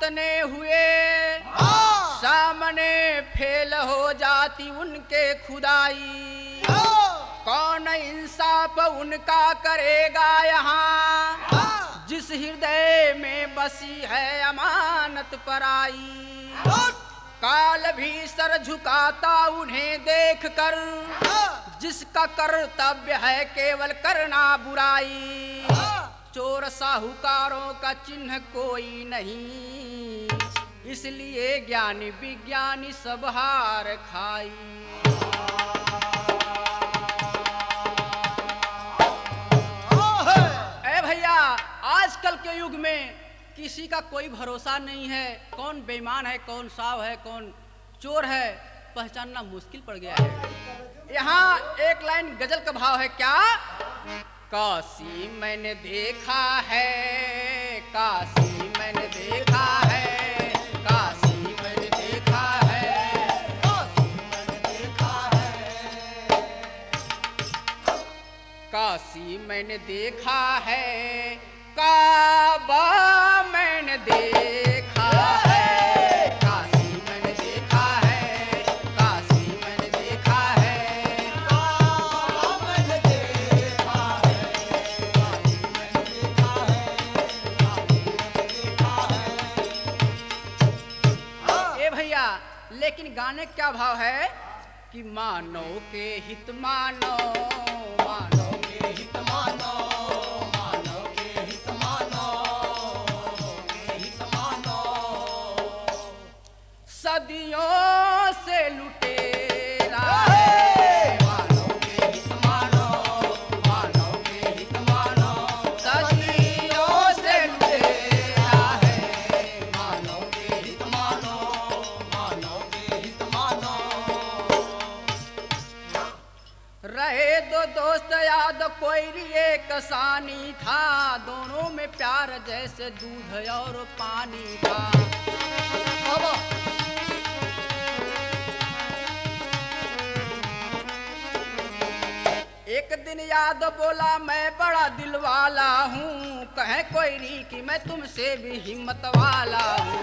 जितने हुए। सामने फेल हो जाती उनके खुदाई। कौन इंसाफ उनका करेगा यहाँ? जिस हृदय में बसी है अमानत पराई। काल भी सर झुकाता उन्हें देख कर जिसका कर्तव्य है केवल करना बुराई। चोर साहूकारों का चिन्ह कोई नहीं। इसलिए ज्ञानी विज्ञानी सब हार खाई। ए भैया आजकल के युग में किसी का कोई भरोसा नहीं है। कौन बेईमान है कौन साव है कौन चोर है पहचानना मुश्किल पड़ गया है। यहाँ एक लाइन गज़ल का भाव है क्या? काशी मैंने देखा है काशी। मैंने देखा है, काबा मैंने देखा है, काशी मैंने देखा है, काशी मैंने देखा है ए भैया, लेकिन गाने क्या भाव है? कि मानो के हित मानो। था। दोनों में प्यार जैसे दूध और पानी था। एक दिन याद बोला मैं बड़ा दिल वाला हूँ। कहे कोई नहीं कि मैं तुमसे भी हिम्मत वाला हूँ।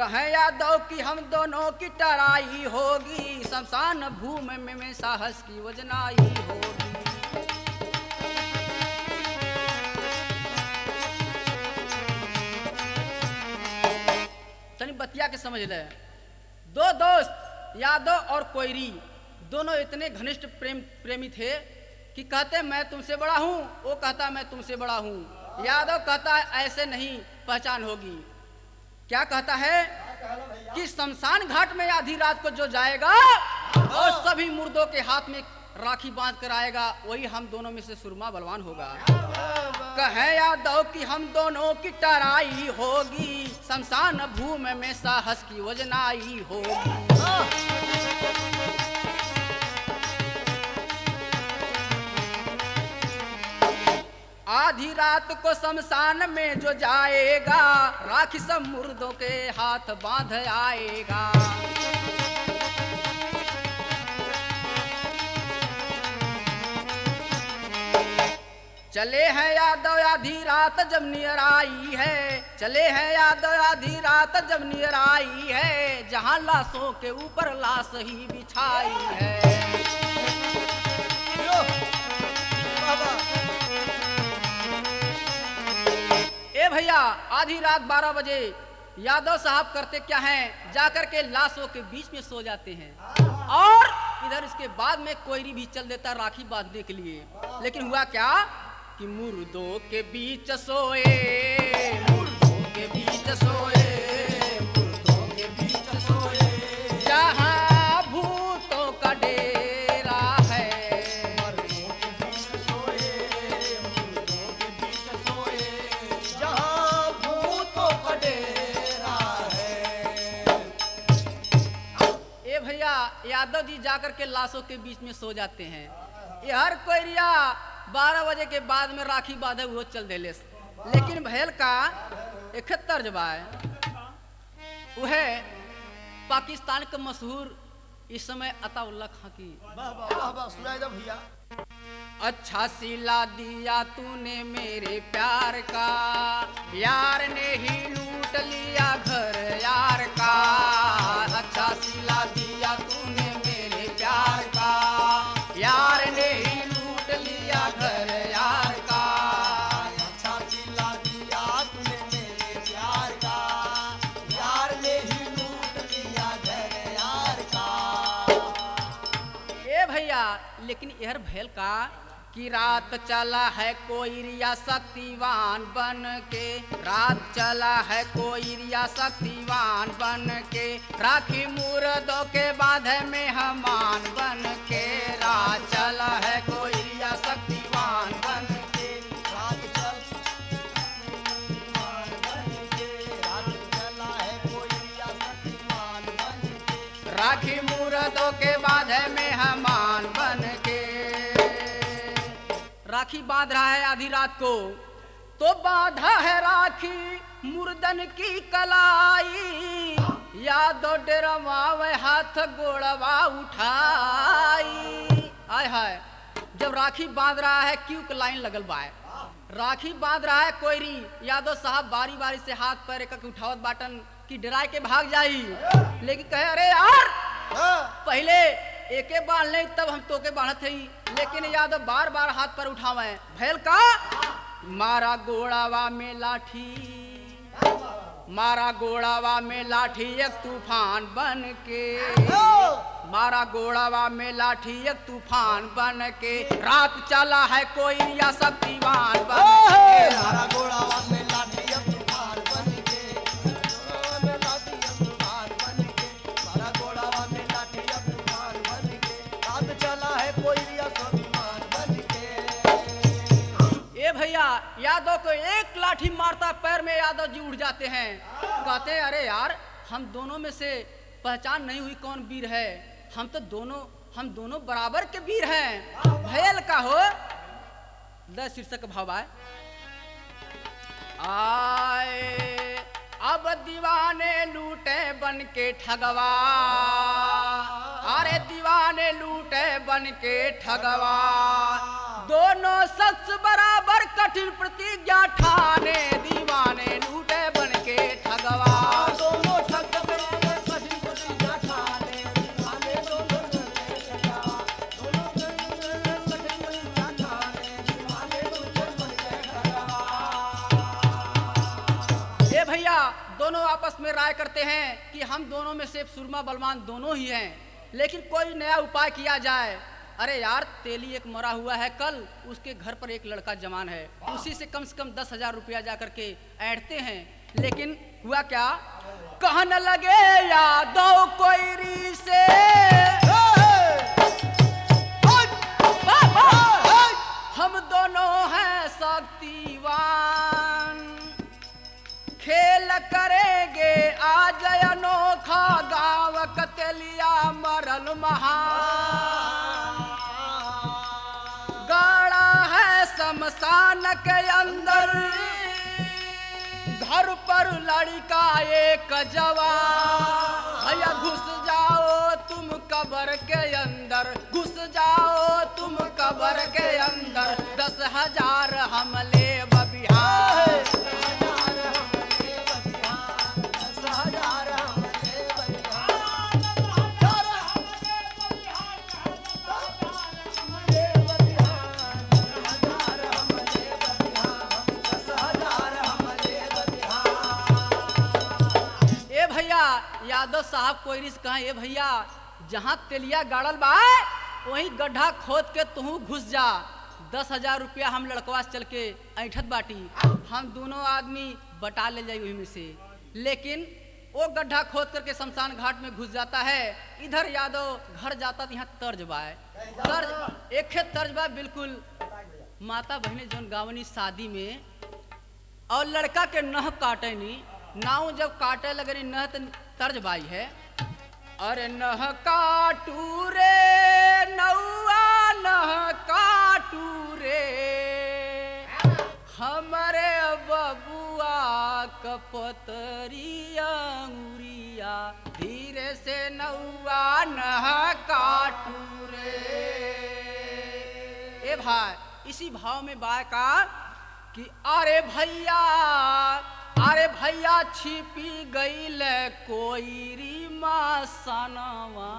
कहे यादव कि हम दोनों की टराई होगी। शमशान भूमि में, में साहस की वजनाई होगी। बतिया के समझ ले। दो दोस्त यादव और कोयरी दोनों इतने घनिष्ठ प्रेम प्रेमी थे कि कहते मैं तुमसे बड़ा हूँ। वो कहता मैं तुमसे बड़ा हूँ। यादव कहता ऐसे नहीं पहचान होगी। क्या कहता है कि शमशान घाट में आधी रात को जो जाएगा और सभी मुर्दों के हाथ में राखी बाँध कर आएगा वही हम दोनों में से सुरमा बलवान होगा। कहे यादव कि हम दोनों की टराई होगी शमशान भूमि में साहस की वजनाई होगी। आधी रात को शमशान में जो जाएगा राखी सब मुर्दों के हाथ बाँध आएगा। चले हैं यादव, आधी रात जब नियर आई है। चले हैं यादव, आधी रात जब नियर आई है। जहाँ लाशों के ऊपर लाश ही बिछाई है। ए भैया, आधी रात 12 बजे यादव साहब करते क्या हैं? जाकर के लाशों के बीच में सो जाते हैं। और इधर इसके बाद में कोयरी भी चल देता राखी बांधने के लिए। लेकिन हुआ क्या? कि मुर्दों के बीच सोए। मुर्दों के बीच सोए। जाकर के लाशों के बीच में सो जाते हैं। ये हर कोयरिया बारह बजे के बाद में राखी बांधे वो चल देले लेकिन भैल का एक तर्ज बा वह पाकिस्तान के मशहूर इस समय अताउल्ला खां की। दो भैया। अच्छा सिला दिया तूने मेरे प्यार का यार ने ही का कि रात चला है कोई रिया शक्तिवान बन के। रात चला है कोई रिया शक्तिवान बन के। राखी मुर्दों के बाधे में हमान बन के। रात चला है कोई रिया शक्तिवान बन के। रात है राखी मुर्दों के बाधे में राखी बाँध रहा है आधी रात को तो बांधा है राखी मुर्दन की कलाई। यादो डरवावे हाथ गोड़वा उठाई। आय हाय जब राखी बाँध रहा है क्यों के लाइन लगल बा राखी बाँध रहा है कोयरी यादव साहब बारी बारी से हाथ पैर एक उठावत बाटन की डराए के भाग जाई। लेकिन कहे अरे यार हाँ। पहले एके बाल नहीं, तब हम तोके बाढ़त हई लेकिन यादव बार बार हाथ पर उठावे। भैल का? मारा गोड़ावा में लाठी। मारा गोड़ावा में लाठी एक तूफ़ान बन के मारा गोड़ावा में लाठी एक तूफ़ान बन के रात चला है कोई या शक्तिवान बन के मारा घोड़ा में यादव को एक लाठी मारता पैर में यादव जी उठ जाते हैं। कहते हैं, अरे यार, हम दोनों में से पहचान नहीं हुई कौन वीर है। हम तो दोनों, हम दोनों बराबर के वीर हैं। भैल का हो। दस शीर्षक भाव आए। आए, अब दीवाने लूटे बन के ठगवा। अरे दीवाने लूटे बन के ठगवा। दोनों शख्स बराबर कठिन प्रतिज्ञा ठाने दीवाने लूटे बन के ठगवा। दोनों बराबर कठिन प्रतिज्ञा ठाने दीवाने ये भैया दोनों आपस में राय करते हैं कि हम दोनों में से सुरमा बलवान दोनों ही हैं लेकिन कोई नया उपाय किया जाए। अरे यार, तेली एक मरा हुआ है कल, उसके घर पर एक लड़का जवान है। उसी से कम से कम दस हज़ार रुपया जा करके ऐंठते हैं। लेकिन हुआ क्या? कहन लगे यादव कोयरी से। हम दोनों हैं शक्तिवान खेल करेंगे आज अनोखा गाँव कतलिया मरल महान। शमशान के अंदर। घर पर लड़का एक जवान। भैया, घुस जाओ तुम कबर के अंदर। घुस जाओ तुम कबर के अंदर। दस हज़ार हम कोई कहा, ए भैया, जहाँ तेलिया गाड़ल बा, वहीं गड्ढा खोद के तू घुस जा। दस हज़ार रुपया हम लड़कवा से चल के ऐठत बाटी। हम दोनों आदमी बटा ले वही में से। लेकिन वो गड्ढा खोद करके शमशान घाट में घुस जाता है। इधर यादव घर जाता तो यहाँ तर्ज बा। तर्ज एक तर्ज बा बिल्कुल। माता बहने जौन गावनी शादी में, और लड़का के नह काटे नी नाव जब काटे लगे नह तर्ज बाई है। अरे नह काटू रे नौआ नह काटू रे। हमारे बबुआ कपतरी अंगुरिया, धीरे से नौआ नह काटू रे। ए भाई, इसी भाव में बाय का कि अरे भैया अरे भैया छिपी गईल कोईरी मासनवा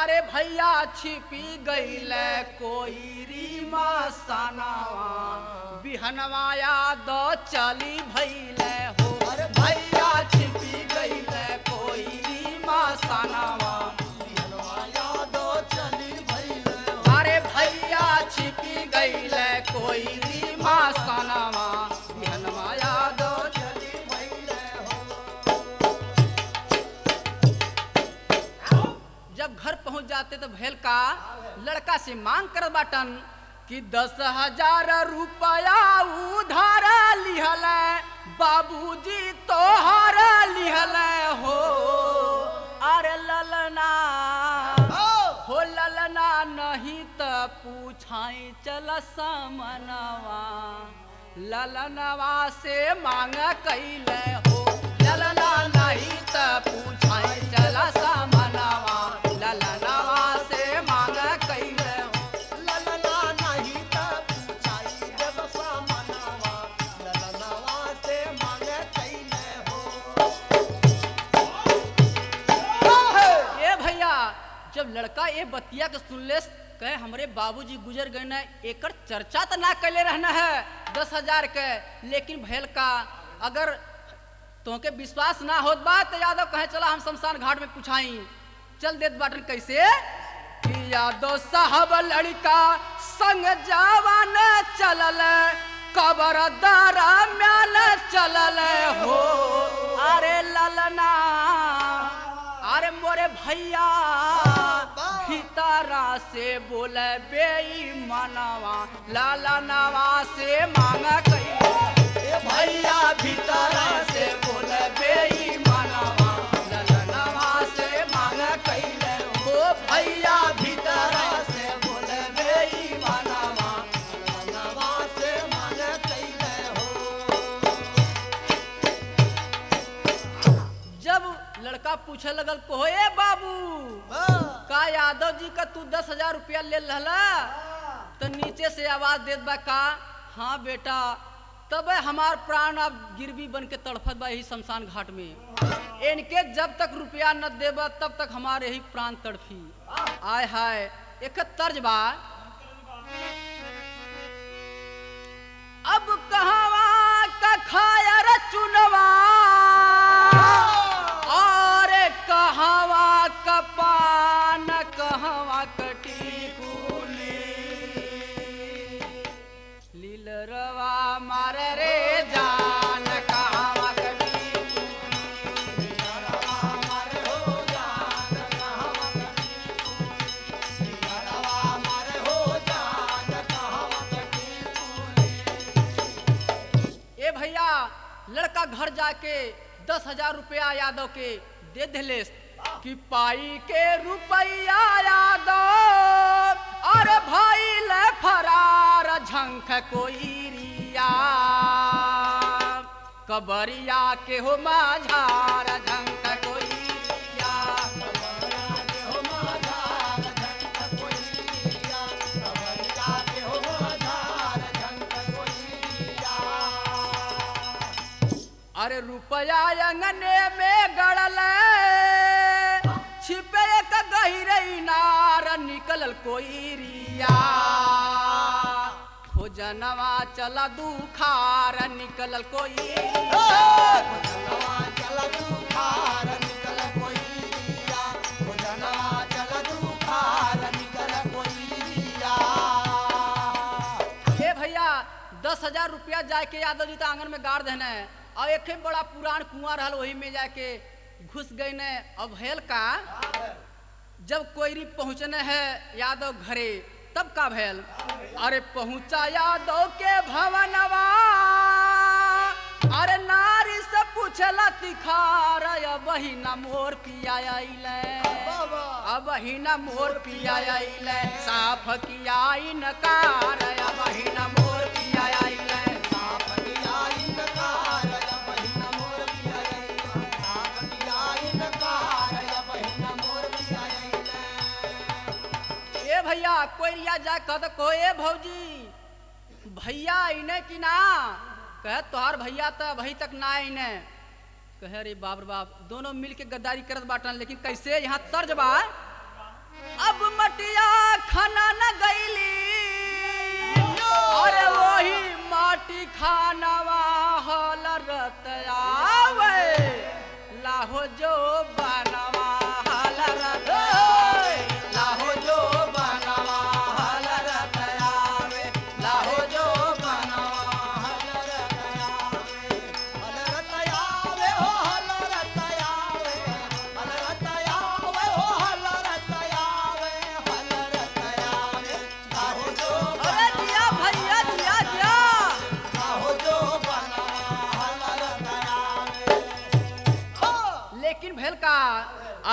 अरे भैया छिपी गईल कोईरी मासनवा बिहनवाया दो चली भैले हो का लड़का से मांग कर बाटन कि दस हज़ार रुपया उधार लिहल बाबूजी तोहर लिहल हो। अरे ललना हो। ललना नहीं त पूछाई चल समनवा। ललनवा से मांग कैले हो। ललना नहीं त पूछाई चल समनवा। ललनवा बतिया के सुनले कहे, हमरे बाबूजी गुजर गए न, एकर चर्चा तो ना कैले रहना है, दस हज़ार के। लेकिन भैल का, अगर तोहके विश्वास ना होत बा तो यादव कहे, चला, हम शमशान घाट में पूछाई। चल देत बाटन कैसे? यादव साहब लड़का संग जवान चलल, कबर दारा म्यान चलल, हो अरे ललना अरे मोरे भैया। भीतरा से बोल बे मनवा लाला नवा से मांगा कई। भैया भैया भीतरा से जब लड़का पूछे लगल को ए बाबू हाँ, का यादव जी का तू दस हज़ार रुपया ले लहला? तो नीचे से आवाज़ देत बा का? हाँ बेटा। तब हमार प्राण अब गिरवी बन के तड़फत बा यही शमशान घाट में। इनके जब तक रुपया न देबा तब तक हमारे ही प्राण तड़फी। आय हाय एक तर्ज बा। अब कहवा का खाया चुनवा? लड़का घर जाके दस हज़ार रुपया यादव के दे दिले। कि पाई के रुपया यादव अरे भाई ले फरार झंख कोई रिया। कबरिया के हो माझार झंख अरे रुपया अंगने में गड़ल। छिपे एक गहिरई नार निकलल कोई रिया। हो जनवा चला दुखार, निकलल कोई रिया। हे भैया, दस हज़ार रुपया जाके यादव जी तो आँगन में गाड़ देना है। और एक बड़ा पुरान कुआँ रहल, वही में जाके घुस गई ने अब हेल का? जब कोयरी पहुँचने है यादव घरे, तब का भैल? अरे पहुँचा यादव के भवनवा। अरे नारी से पूछला तिखार, अब ही न मोर पिया आइले अब न मोर पिया आइले साफ़ किया इनकार, अब कोई जा कह को ए भौजी। भैया इने कि ना? कहे, तोहार भैया तो अभी तक ना इने। कहे रे बाप रे बाप, दोनों मिल के गद्दारी करत बाटन, लेकिन कैसे यहाँ तर्ज बा अब मटिया खाना न गईली। अरे वही माटी खानवा हल रतयावे लाहो जो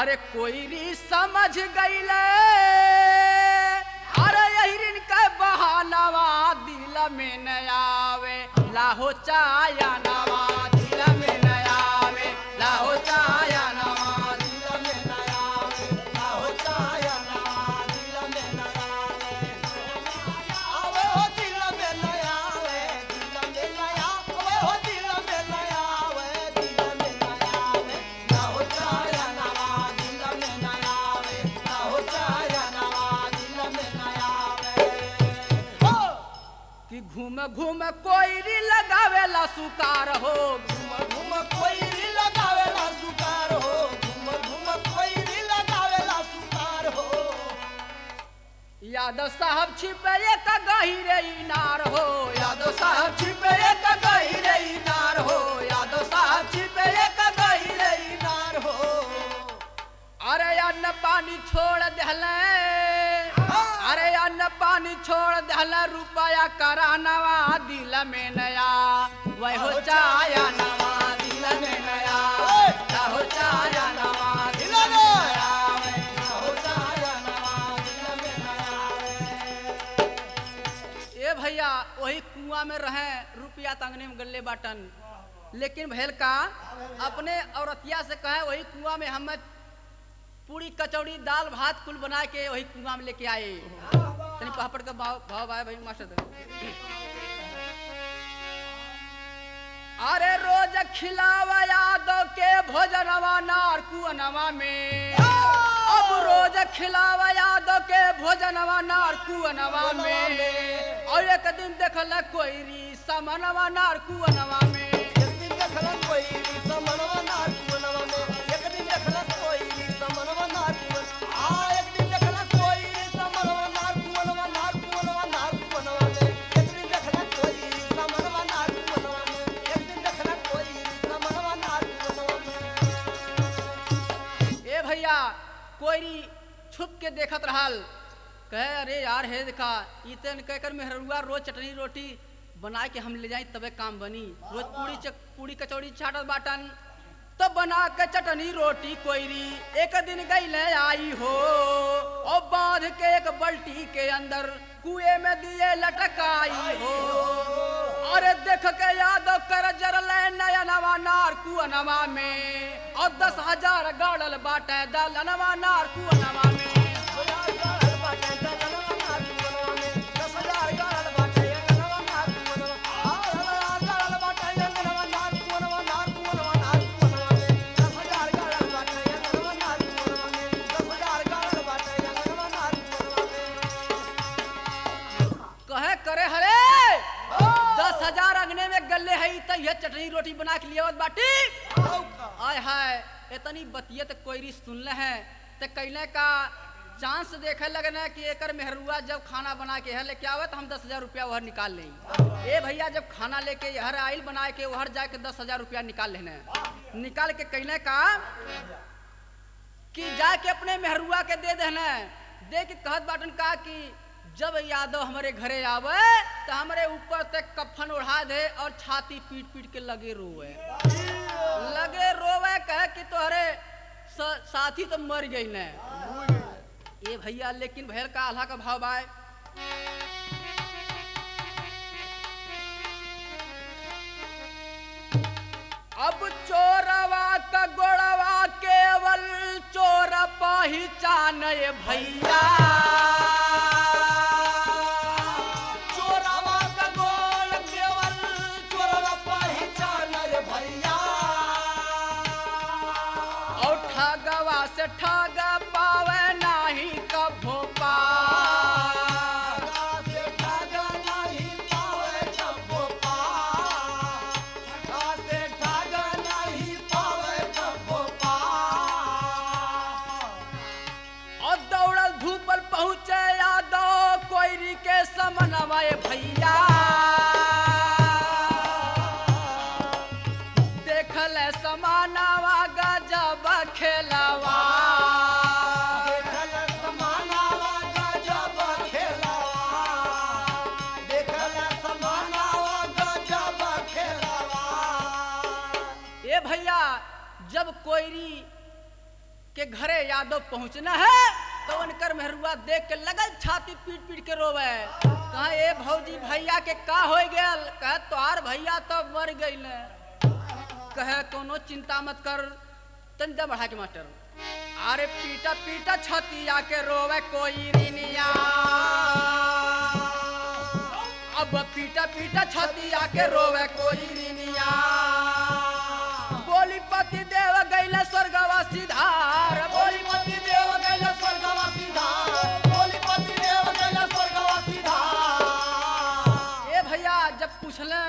अरे कोई भी समझ गईले। अरे यही का बहानवा दिल में न आवे। लाहो चाया नवा घूम कोई लगावेला सुकार हो। घूम घूम कोई लगावेला सुकार हो। घूम घूम लगावेला सुकार हो। यादव साहब छिपे एक गहिरे इनार हो। यादव साहब छिपे एक गहिरे इनार हो। यादव साहब छिपे एक गहिरे इनार हो। अरे अन्न पानी छोड़ दहले। छोड़ दहले रुपया करानवा दिल में नया। वह चाया नवा दिल में नया। हो चाया नवा दिल में नया। दिल ए भैया, वही कुआँ में रहे, रुपया तंगने में गल्ले बाटन। लेकिन भैल का, अपने औरतिया से कहे, वही कुआँ में हम पूरी कचौड़ी दाल भात कुल बना के वही कुआँ में लेके आए। तनी पापड़ का भाव भाव आए भाई मास्टर। अरे रोज खिलावा यादव के भोजनवा नार कुअनवा में। अब रोज खिलावा यादव के भोजनवा नार कुअनवा में। और एक दिन देखल कोई री समनवा नार कुअनवा में। यार हे देखा इतन कहकर मेहरुआ रोज चटनी रोटी बना के हम ले जाई तबे काम बनी। रोज पूरी चक, पूरी कचौड़ी छाटत बाटन। तो बना के चटनी रोटी कोईरी एक दिन गईले आई हो। और बाँध के एक बल्टी के अंदर कुएँ में दिए लटकाई हो। अरे देख के यादव कर जरले नया नवा नार कुअनवा में। और दस हज़ार गाड़ल बाटे दलनवा नार कुअनवा में। सुनले हैं तो कैले का चांस देखे लगने कि एकर मेहरुआ जब खाना बना के है लेके तो हम दस हज़ार रुपया वहर निकाल लें। ए भैया जब खाना लेके हर आइल बना के वहर जाके दस हज़ार रुपया निकाल लेने। निकाल के कैले का कि जाके अपने मेहरुआ के दे देने। दे के कहत बाटन का कि जब यादव हमारे घरे आवे तो हमारे ऊपर तक कफन उड़ा दे और छाती पीट पीट के लगे रोवे। लगे रोवे कह कि तोहरे साथी तो मर गई ने। ये भैया, लेकिन भैर का आल्हा का भाव आए। अब चोरवा का गोड़वा केवल चोर पहचान भैया। समानावा गजब खेलावा। जब कोयरी के घरे यादव पहुँचना है तो उनकर मेहरुआ देख के लगल छाती पीट पीट के रोवे। कहा, ए भौजी, भैया के का हो गया कहा, तोहार भैया तो मर गई कहे कोनो चिंता मत कर। तंजा बढ़ा के मास्टर। अरे पीटा पीटा छाती आके रोवे कोई रिनिया। अब पीटा पीटा छाती आके रोवे कोई रिनिया। बोली पति देव स्वर्गवा सिधार बोली पति देव स्वर्गवा सिधार बोली पति देव स्वर्गवा सिधार ए भैया, जब पूछले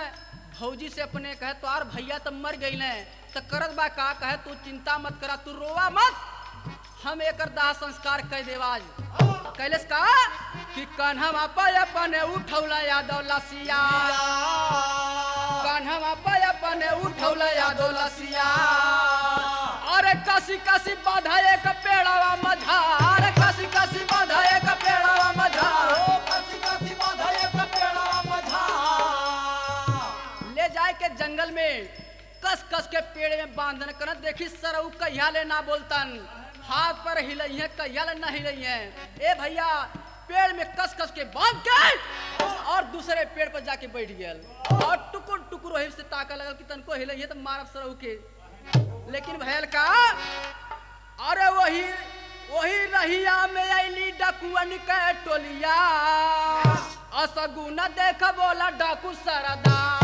भौजी से अपने कहे तो यार भैया तो मर गई ने तो करत बा का कहे, तू चिंता मत करा, तू रोवा मत। हम एकर दाह संस्कार कह देवाज कैलेस का? कि कन्हवा पे अपने उठौला यादव लसिया कन्हवा पे अपने उठौला यादव लसिया अरे कसी कसी बाधा, एक पेड़वा मझार कस कस के पेड़ में बांधन कर देखी सरऊ कहिया ना बोलतन। हाथ पर हिलई है कहिया ले ना हिलई है। ए भैया, पेड़ में कस कस के बाँध के और दूसरे पेड़ पर जाके बैठ गया और टुकुर टुकुर वही से ताका लगल कि तनको हिलई है तो मारब सरऊ के। लेकिन भैल का, अरे वही वही रहिया में अली डकुअन के टोलिया। असगुन देख बोला डाकू सरदार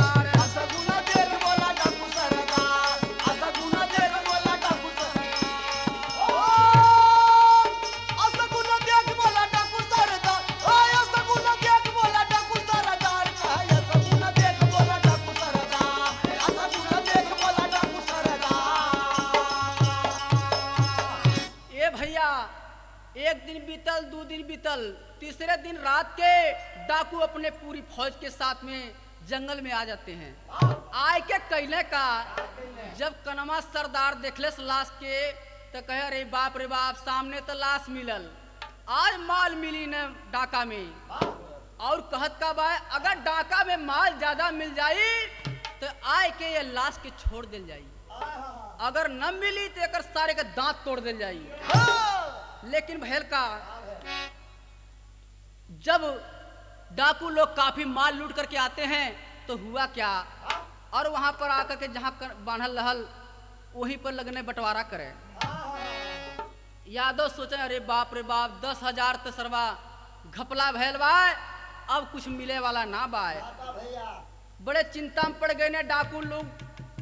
दिन बीतल। तीसरे दिन रात के डाकू अपने पूरी फौज के साथ में जंगल में आ जाते हैं। आय के कैले का, जब कनमा सरदार देखले लाश के तो कहे, अरे बाप रे बाप, सामने तो लाश मिलल। आज माल मिली न डाका में। और कहत का बा, अगर डाका में माल ज़्यादा मिल जाई तो आय के ये लाश के छोड़ दिल जाई। अगर न मिली तो एकर सारे के दांत तोड़ दिल जाई। लेकिन भैल का जब डाकू लोग काफ़ी माल लूट करके आते हैं तो हुआ क्या? और वहाँ पर आकर के जहाँ बांधल रहल, वहीं पर लगने बंटवारा करे। यादव सोचे, अरे बाप रे बाप, दस हज़ार तो सरवा घपला भैल बा अब कुछ मिले वाला ना बाय। बड़े चिंता में पड़ गए ने डाकू लोग,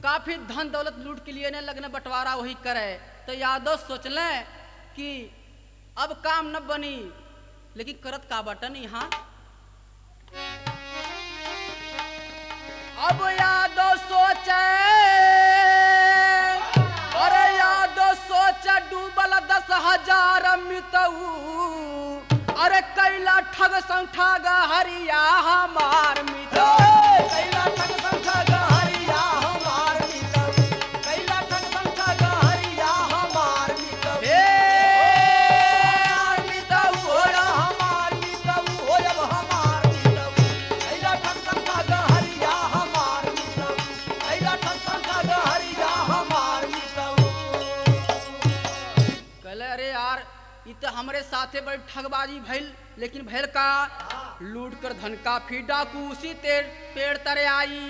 काफ़ी धन दौलत लूट के लिए ने लगने बंटवारा वही करे। तो यादव सोचले कि अब काम न बनी लेकिन करत का बटन यहाँ। अब यादो सोचे, अरे यादो सोचे डूबल दस हज़ार मितऊ। अरे कैला ठग संग ठग हरिया हमार। ठगबाजी भइल, लेकिन भैल का लूट कर धन का फ़ी डाकू उसी पेड़ तरे आई।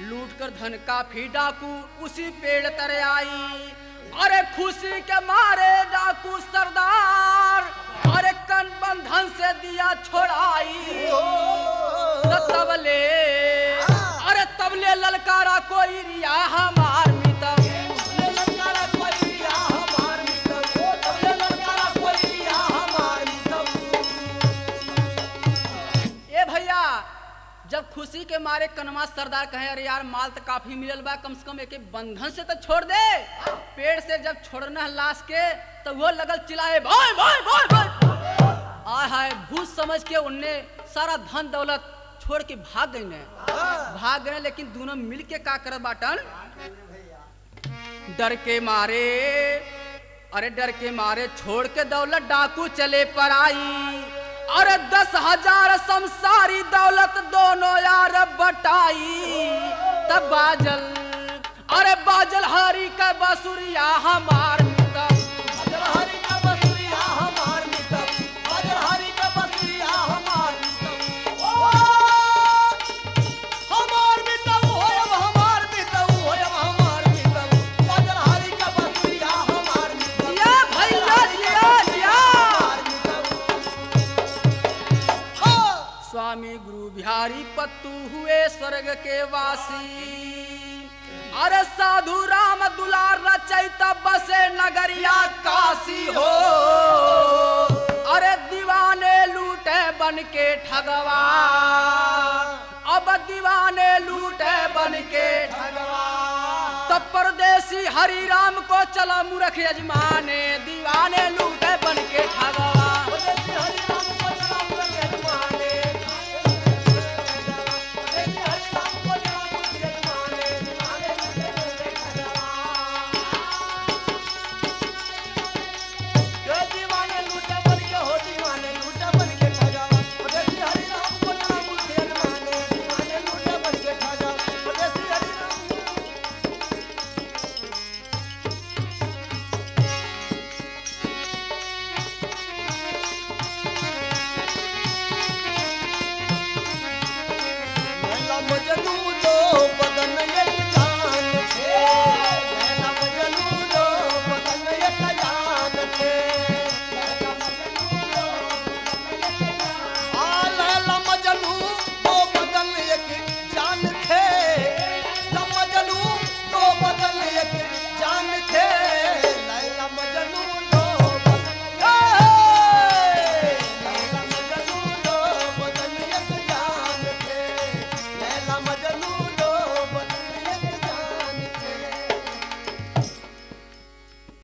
लूट कर धन का फ़ी डाकू उसी पेड़ तरे आई। अरे खुशी के मारे डाकू सरदार, अरे कन बंधन से दिया छोड़ाई। तबले, अरे तबले ललकारा कोई रिया हमार। खुशी के मारे कनमा सरदार कहे, अरे यार, माल तो काफ़ी मिलल बा, कम से कम एक बंधन से तो छोड़ दे। पेड़ से जब छोड़ना है लाश के तो वो लगल चिल्लाए भाई भाई भाई भाई आय हाय, भूत समझ के उनने सारा धन दौलत छोड़ के भाग गई ने। भाग गए, लेकिन दोनों मिल के का करत बाटन? डर के मारे, अरे डर के मारे, छोड़ के दौलत डाकू चले पर आई। अरे दस हज़ार संसारी दौलत दोनों यार बटाई। तब बाजल, अरे बाजल, हरी का बसुरिया हमार बिहारी पत्तू हुए स्वर्ग के वासी। अरे साधु राम दुलार रचैत बसे नगरिया काशी हो। अरे दीवाने लूटे बन के ठगवा। अब दीवाने लूटे बन के ठगवा। तब परदेसी हरि राम को चला मूर्ख यजमाने। दीवाने लूटे बन के ठगवा।